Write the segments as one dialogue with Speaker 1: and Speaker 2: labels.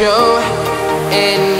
Speaker 1: show and.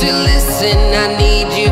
Speaker 1: to listen. I need you.